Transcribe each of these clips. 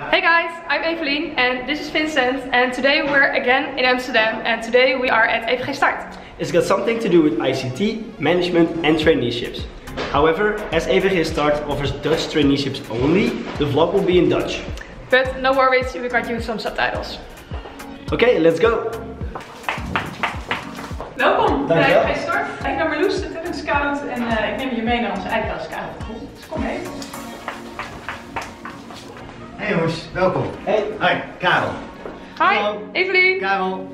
Hey guys, I'm Evelien and this is Vincent and today we're again in Amsterdam and today we are at EVG Start. It's got something to do with ICT, management and traineeships. However, as EVG Start offers Dutch traineeships only, the vlog will be in Dutch. But no worries, we got you some subtitles. Okay, let's go! Welkom bij Dankjewel. EVG Start. Ik ben Marloes, de talent scout en eh, ik neem je mee naar onze eigen scout. Dus kom mee. Hey jongens, welkom. Hey! Hi, Karel. Hi, Hallo. Evelien. Karel,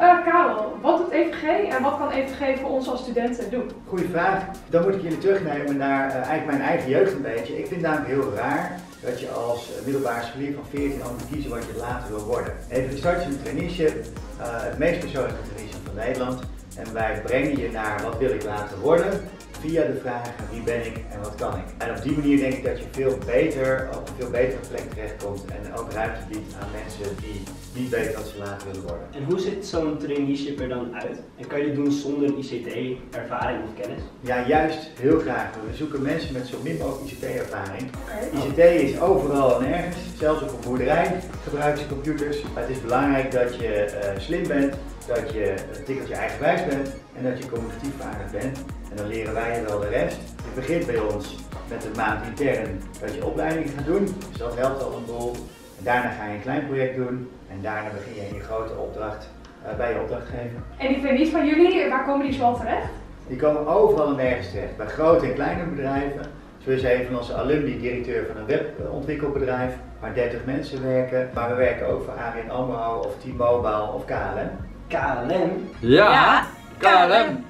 Uh, Karel, wat doet EVG en wat kan EVG voor ons als studenten doen? goede vraag. Dan moet ik jullie terugnemen naar eh, eigenlijk mijn eigen jeugd een beetje. Ik vind het namelijk heel raar dat je als eh, middelbare scholier van 14 al moet kiezen wat je later wil worden. Even gestart is een traineeship, eh, het meest persoonlijke traineeship van Nederland. En wij brengen je naar wat wil ik later worden, via de vraag wie ben ik en wat kan ik. En op die manier denk ik dat je veel beter op een veel betere plek terechtkomt en ook ruimte biedt aan mensen die niet weten wat ze later willen worden. En hoe ziet zo'n traineeship er dan uit? En kan je dit doen zonder ICT-ervaring of kennis? Ja, juist heel graag. We zoeken mensen met zo min mogelijk ICT-ervaring. ICT is overal en ergens, zelfs op een boerderij gebruiken ze computers. Maar het is belangrijk dat je eh, slim bent, dat je een tikkeltje eigenwijs bent en dat je communicatief vaardig bent. En dan leren wij je wel de rest. Het begint bij ons met een maand intern dat je opleidingen gaat doen, dus dat helpt al een boel. En daarna ga je een klein project doen en daarna begin je in je grote opdracht eh, bij je opdrachtgever. En die trainees van jullie, waar komen die zoal terecht? Die komen overal en nergens terecht, bij grote en kleine bedrijven. Zo is een van onze alumni directeur van een webontwikkelbedrijf waar 30 mensen werken. Maar we werken ook voor ABN AMRO of T-Mobile of KLM. KLM? Ja, KLM.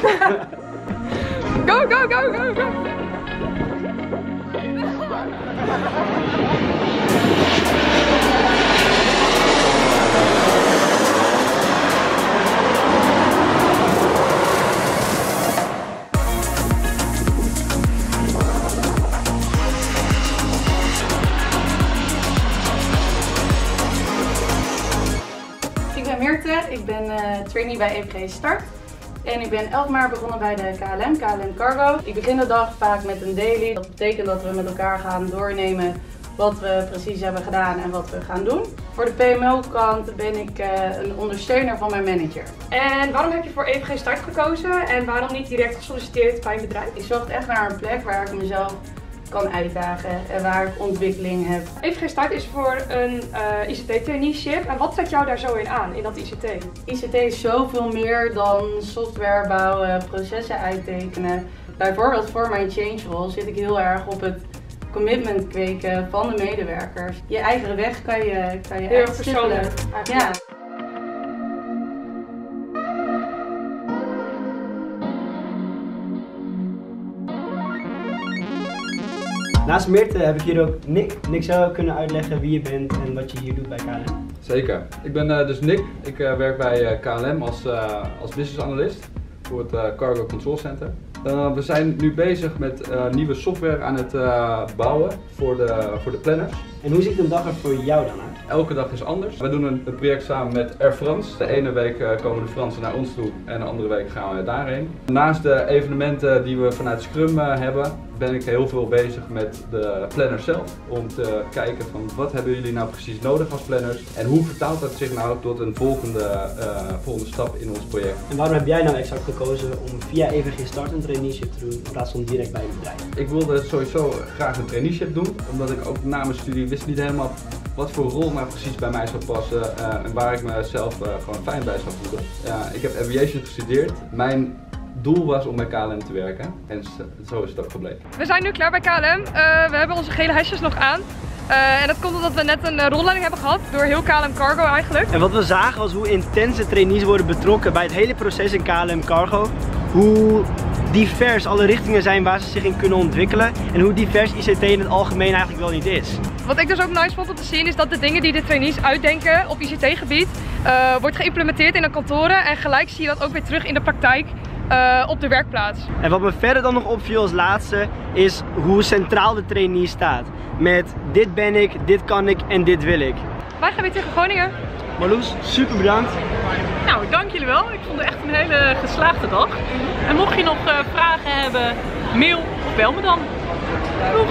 Go, go, go, go, go! Ik ben Meerte, ik ben eh, trainee bij EVG Start. En ik ben 11 maart begonnen bij de KLM, KLM Cargo. Ik begin de dag vaak met een daily. Dat betekent dat we met elkaar gaan doornemen wat we precies hebben gedaan en wat we gaan doen. Voor de PMO-kant ben ik eh, een ondersteuner van mijn manager. En waarom heb je voor EVG Start gekozen en waarom niet direct gesolliciteerd bij een bedrijf? Ik zocht echt naar een plek waar ik mezelf kan uitdagen en waar ik ontwikkeling heb. EVG Start is voor een eh, ICT-traineeship. En wat trekt jou daar zo in aan, in dat ICT? ICT is zoveel meer dan software bouwen, processen uittekenen. Bijvoorbeeld voor mijn change role zit ik heel erg op het commitment kweken van de medewerkers. Je eigen weg kan je, kan je Heel erg persoonlijk. Ja. Naast Meerte heb ik hier ook Nick. Nick zou kunnen uitleggen wie je bent en wat je hier doet bij KLM. Zeker. Ik ben eh, dus Nick. Ik eh, werk bij eh, KLM als, als business analyst voor het Cargo Control Center. We zijn nu bezig met nieuwe software aan het bouwen voor de, voor de planners. En hoe ziet een dag er voor jou dan uit? Elke dag is anders. We doen een, project samen met Air France. De ene week eh, komen de Fransen naar ons toe en de andere week gaan we daarheen. Naast de evenementen die we vanuit Scrum eh, hebben, ben ik heel veel bezig met de planners zelf. Om te kijken van wat hebben jullie nou precies nodig als planners en hoe vertaalt dat zich nou tot een volgende, eh, volgende stap in ons project. En waarom heb jij nou exact gekozen om via EVG Start een traineeship te doen in plaats van direct bij een bedrijf? Ik wilde sowieso graag een traineeship doen, omdat ik ook na mijn studie wist niet helemaal wat voor rol nou precies bij mij zou passen eh, en waar ik mezelf eh, gewoon fijn bij zou voelen. Ja, ik heb aviation gestudeerd. Mijn doel was om bij KLM te werken en zo is het ook gebleken. We zijn nu klaar bij KLM. Eh, we hebben onze gele hesjes nog aan. Eh, en dat komt omdat we net een uh, rolleiding hebben gehad door heel KLM Cargo eigenlijk. En wat we zagen was hoe intense trainees worden betrokken bij het hele proces in KLM Cargo. Hoe divers alle richtingen zijn waar ze zich in kunnen ontwikkelen. En hoe divers ICT in het algemeen eigenlijk wel niet is. Wat ik dus ook nice vond om te zien is dat de dingen die de trainees uitdenken op ICT-gebied uh, wordt geïmplementeerd in de kantoren en gelijk zie je dat ook weer terug in de praktijk uh, op de werkplaats. En wat me verder dan nog opviel als laatste is hoe centraal de trainee staat. Met dit ben ik, dit kan ik en dit wil ik. Wij gaan weer tegen Groningen. Marloes, super bedankt. Nou, dank jullie wel. Ik vond het echt een hele geslaagde dag. En mocht je nog uh, vragen hebben, mail of bel me dan. Doeg!